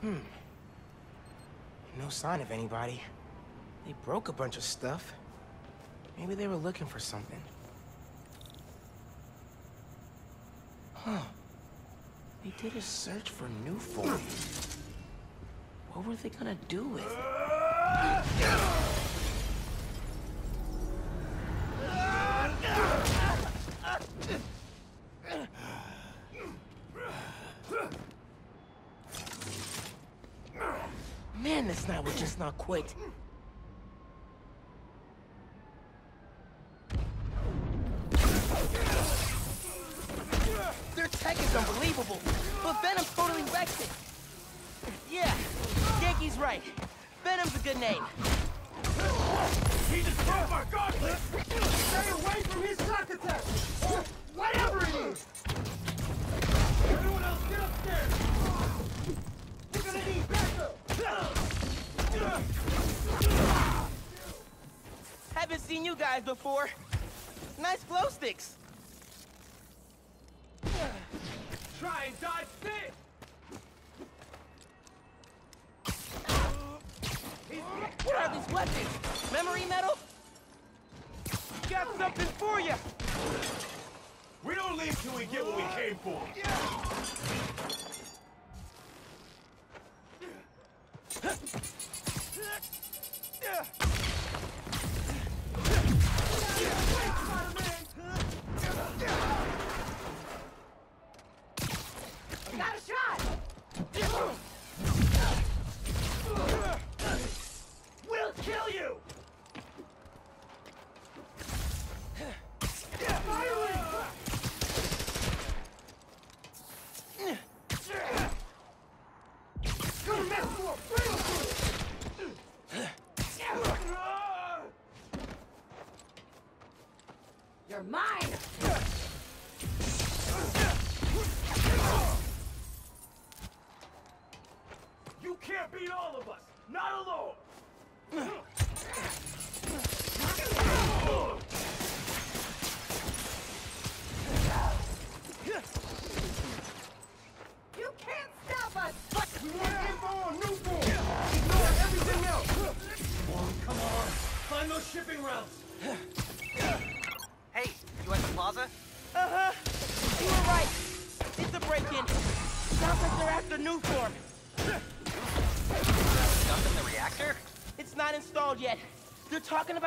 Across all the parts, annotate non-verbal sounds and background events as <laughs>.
Hmm. No sign of anybody. They broke a bunch of stuff. Maybe they were looking for something. Huh. They did a search for Nuform. What were they gonna do with it? Man, this night will just not quit. Their tech is unbelievable, but Venom totally wrecks it. Yeah, Ganke's right. Venom's a good name. He just broke my gauntlet! Stay away from his shock attack! Or whatever it is! Everyone else, get upstairs! We're gonna need backup! Haven't seen you guys before. Nice glow sticks. Try and dodge this! What are these weapons? Memory metal? Got something for you! We don't leave till we get what we came for! Got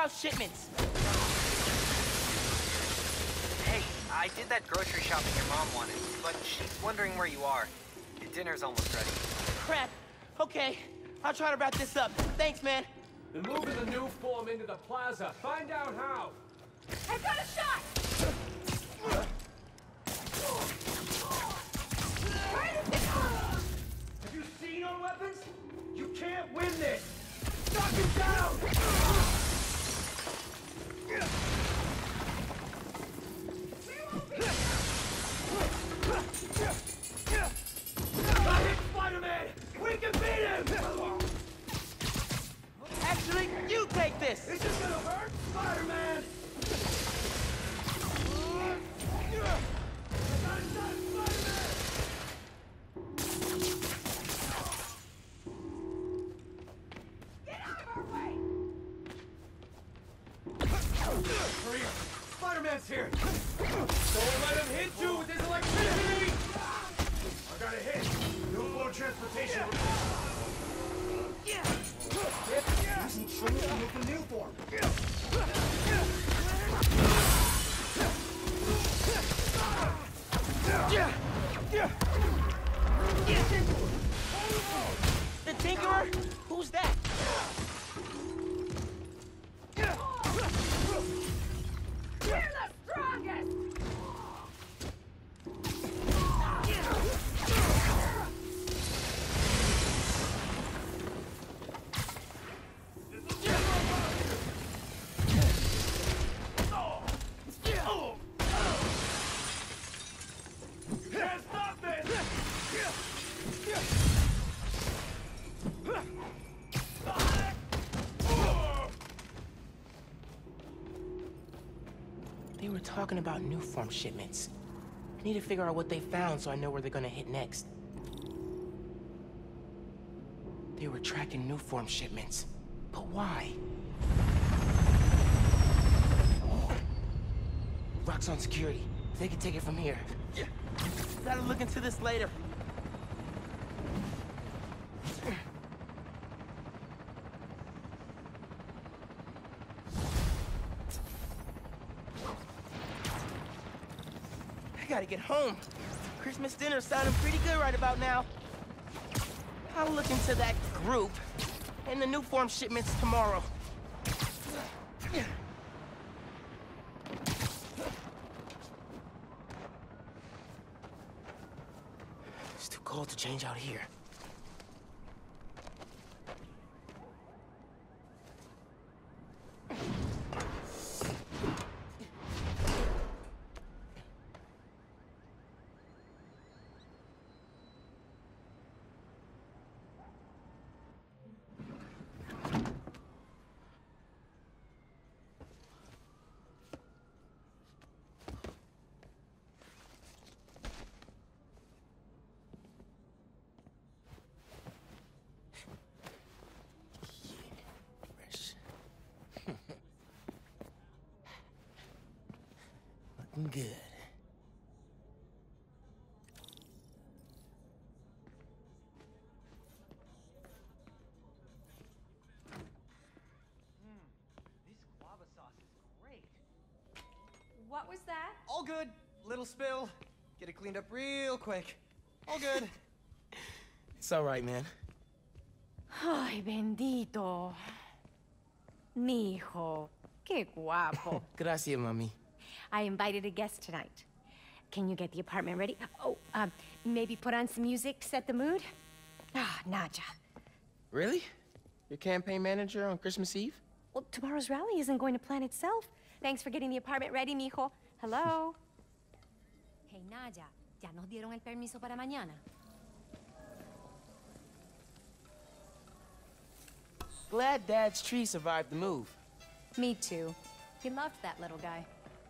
talking shipments. Hey, I did that grocery shopping your mom wanted, but she's wondering where you are. Your Dinner's almost ready. Crap. Okay, I'll try to wrap this up. Thanks, man. They're moving the new form into the plaza. Find out how. I've got a shot! Have you seen our weapons? You can't win this! Knock him down! Actually, you take this. This is gonna hurt, Spider-Man! Spider-Man's talking about Nuform shipments. I need to figure out what they found so I know where they're gonna hit next. They were tracking Nuform shipments. But why? Roxxon security. They can take it from here. Yeah. Gotta look into this later. I gotta get home. Christmas dinner sounding pretty good right about now. I'll look into that group and the Nuform shipments tomorrow. It's too cold to change out here. Looking good. Hmm, this guava sauce is great. What was that? All good. Little spill. Get it cleaned up real quick. All good. <laughs> It's all right, man. Ay, bendito. Mi hijo. Qué guapo. <laughs> Gracias, mami. I invited a guest tonight. Can you get the apartment ready? Oh, um, maybe put on some music, set the mood? Ah, Naja. Really? Your campaign manager on Christmas Eve? Well, tomorrow's rally isn't going to plan itself. Thanks for getting the apartment ready, mijo. Hello? <laughs> Hey, Naja, ¿ya nos dieron el permiso para mañana? Glad Dad's tree survived the move. Me too. He loved that little guy.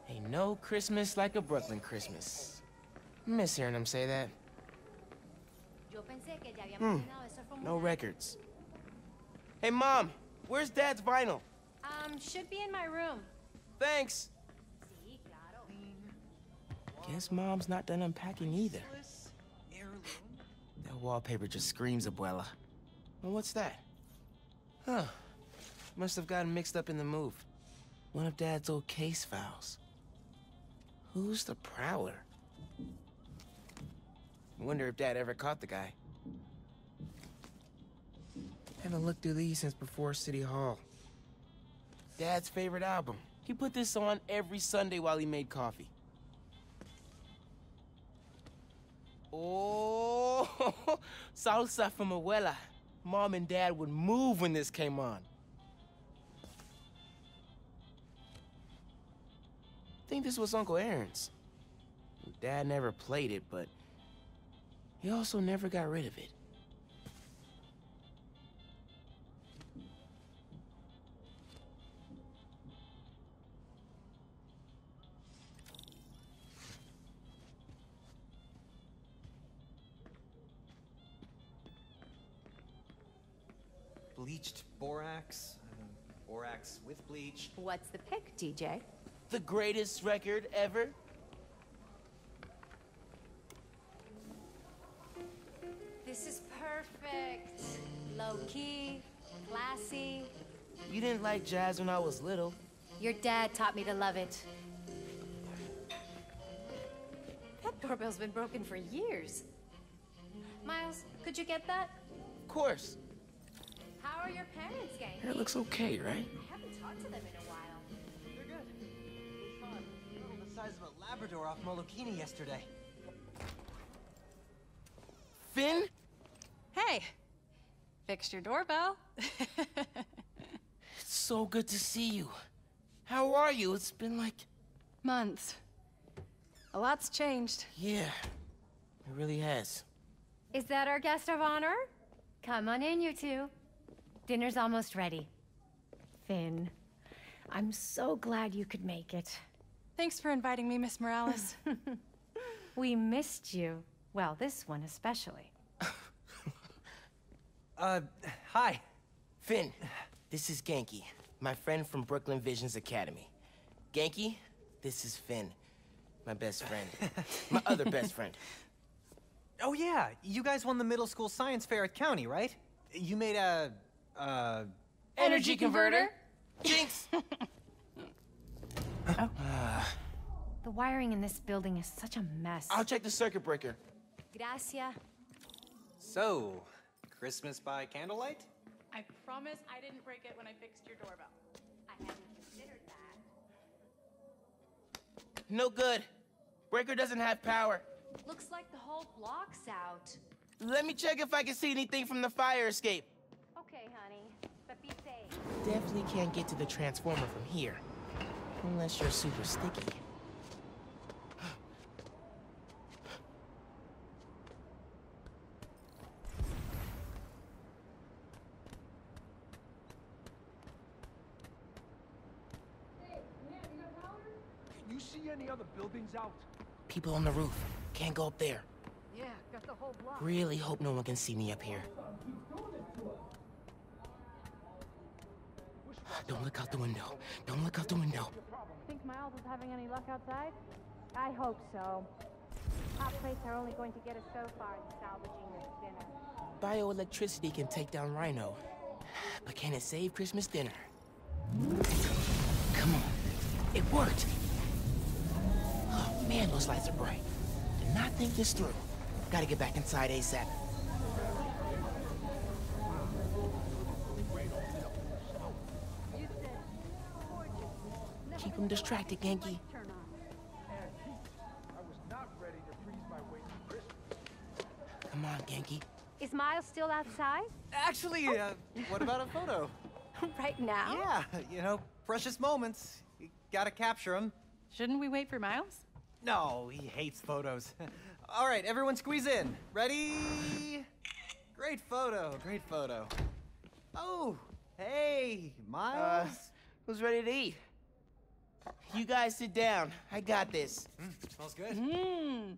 Ain't no Christmas like a Brooklyn Christmas. Miss hearing him say that. Yo pensé que ya habíamos Hmm. llenado eso from No records. Hey, Mom, where's Dad's vinyl? Um, should be in my room. Thanks. Guess Mom's not done unpacking either. That wallpaper just screams Abuela. Well, what's that? Huh. Must have gotten mixed up in the move. One of Dad's old case files. Who's the Prowler? Wonder if Dad ever caught the guy. Haven't looked through these since before City Hall. Dad's favorite album. He put this on every Sunday while he made coffee. Oh, <laughs> salsa from abuela. Mom and Dad would move when this came on. Think this was Uncle Aaron's. Dad never played it, but he also never got rid of it. Bleached borax. um, Borax with bleach. What's the pick, DJ? The greatest record ever? This is perfect. Low key, classy. You didn't like jazz when I was little. Your dad taught me to love it. That doorbell's been broken for years. Miles, could you get that? Of course. How are your parents, gang? Hair looks okay, right? I haven't talked to them in a while. Size of a Labrador off Molokini yesterday. Phin? Hey, fixed your doorbell. <laughs> It's so good to see you. How are you? It's been like. Months. A lot's changed. Yeah, it really has. Is that our guest of honor? Come on in, you two. Dinner's almost ready. Phin, I'm so glad you could make it. Thanks for inviting me, Miss Morales. <laughs> We missed you. Well, this one especially. <laughs> Uh, hi. Phin, this is Ganke, my friend from Brooklyn Visions Academy. Ganke, this is Phin, my best friend. <laughs> my other best friend. Oh yeah, you guys won the middle school science fair at County, right? You made a, uh... Energy converter? Jinx! Oh. <sighs> The wiring in this building is such a mess. I'll check the circuit breaker. Gracia. So, Christmas by candlelight? I promise I didn't break it when I fixed your doorbell. I hadn't considered that. No good. Breaker doesn't have power. Looks like the whole block's out. Let me check if I can see anything from the fire escape. Okay, honey. But be safe. Definitely can't get to the transformer from here. Unless you're super sticky. Hey, man, you got power? You see any other buildings out? People on the roof. Can't go up there. Yeah, got the whole block. Really hope no one can see me up here. Don't look out the window. Don't look out the window. Think Miles is having any luck outside? I hope so. Hot plates are only going to get us so far in salvaging this dinner. Bioelectricity can take down Rhino. But can it save Christmas dinner? Come on. It worked. Oh man, those lights are bright. Did not think this through. Gotta get back inside ASAP. Keep him distracted, Ganke. I was not ready to freeze my way through Christmas. Come on, Ganke. Is Miles still outside? Actually, uh, what about a photo? <laughs> right now? Yeah, you know, precious moments. You gotta capture them. Shouldn't we wait for Miles? No, he hates photos. <laughs> All right, everyone squeeze in. Ready? Great photo, great photo. Oh, hey, Uh, Miles. who's ready to eat? You guys sit down. I got this. Mm, smells good. Mmm.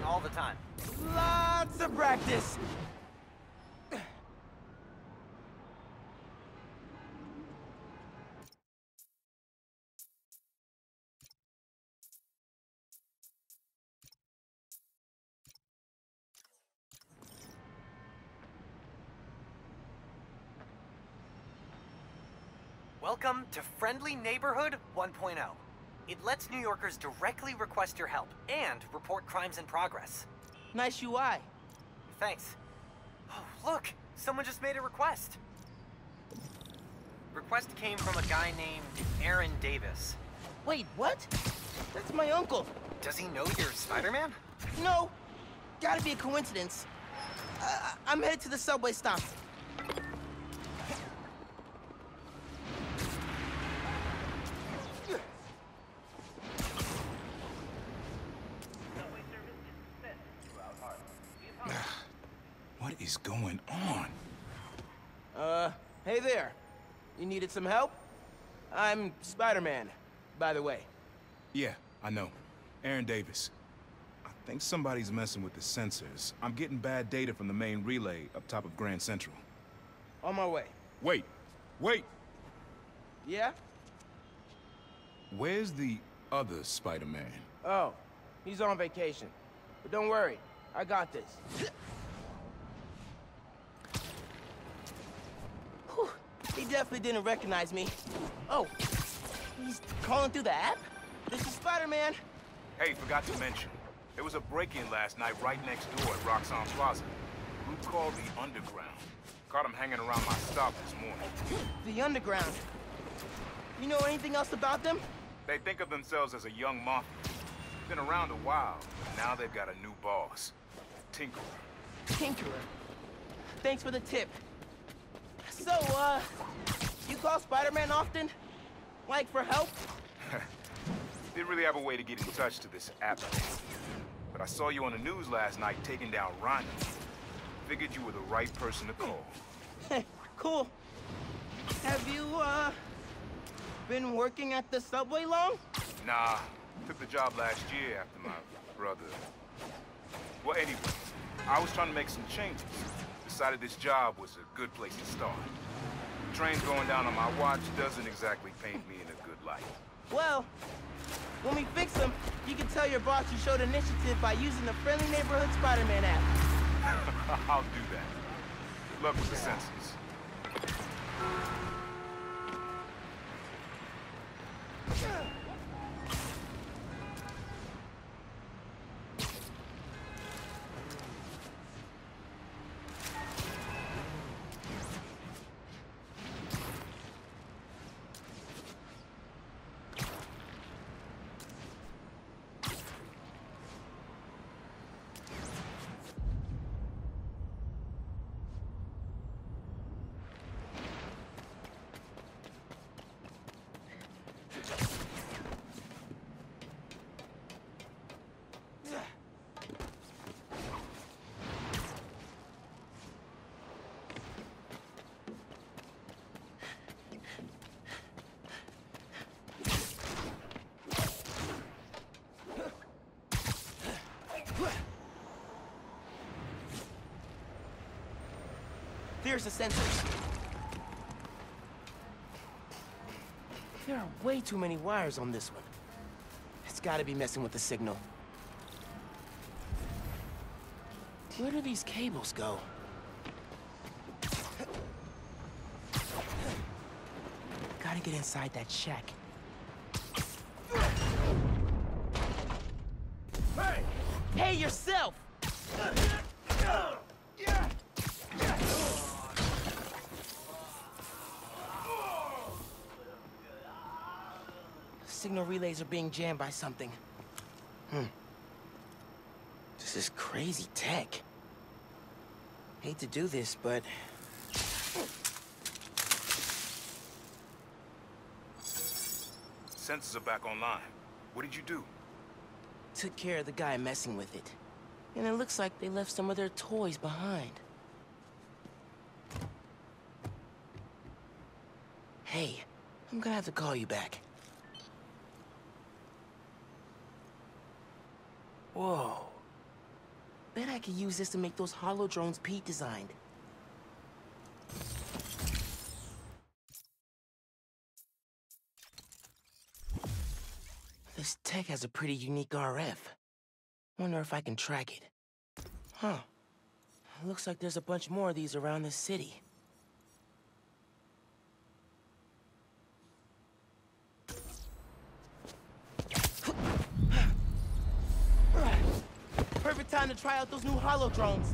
all the time? Lots of practice. Welcome to Friendly Neighborhood 1.0. It lets New Yorkers directly request your help and report crimes in progress. Nice UI. Thanks. Oh, look! Someone just made a request. Request came from a guy named Aaron Davis. Wait, what? That's my uncle. Does he know you're Spider-Man? No. Gotta be a coincidence. Uh, I'm headed to the subway stop. is going on? Uh, hey there. Needed some help? I'm Spider-Man, by the way. Yeah, I know. Aaron Davis. I think somebody's messing with the sensors. I'm getting bad data from the main relay up top of Grand Central. On my way. Wait! Wait! Yeah? Where's the other Spider-Man? Oh, he's on vacation. But don't worry, I got this. He definitely didn't recognize me. Oh, he's calling through the app? This is Spider-Man. Hey, forgot to mention. There was a break-in last night right next door at Roxxon Plaza. Group called the Underground. Caught him hanging around my stop this morning. The Underground. You know anything else about them? They think of themselves as a young mafia. Been around a while, but now they've got a new boss. Tinkerer. Tinkerer. Thanks for the tip. So, uh, you call Spider-Man often? Like, for help? <laughs> Didn't really have a way to get in touch to this app. But I saw you on the news last night taking down Ronnie. Figured you were the right person to call. Hey, <laughs> cool. Have you, uh, been working at the subway long? Nah, took the job last year after my brother. Well, anyway, I was trying to make some changes. Decided this job was a good place to start. The trains going down on my watch doesn't exactly paint me in a good light. Well, when we fix them, you can tell your boss you showed initiative by using the Friendly Neighborhood Spider-Man app. <laughs> I'll do that. Good luck with the sensors. There's the sensors. There are way too many wires on this one. It's gotta be messing with the signal. Where do these cables go? Gotta get inside that shack. Hey! Hey, yourself! Signal relays are being jammed by something. Hmm. This is crazy tech. Hate to do this, but... Sensors are back online. What did you do? Took care of the guy messing with it. And it looks like they left some of their toys behind. Hey, I'm gonna have to call you back. Whoa. Bet I could use this to make those holo drones Pete designed. This tech has a pretty unique RF. Wonder if I can track it. Huh. Looks like there's a bunch more of these around the city. Perfect time to try out those new holo drones.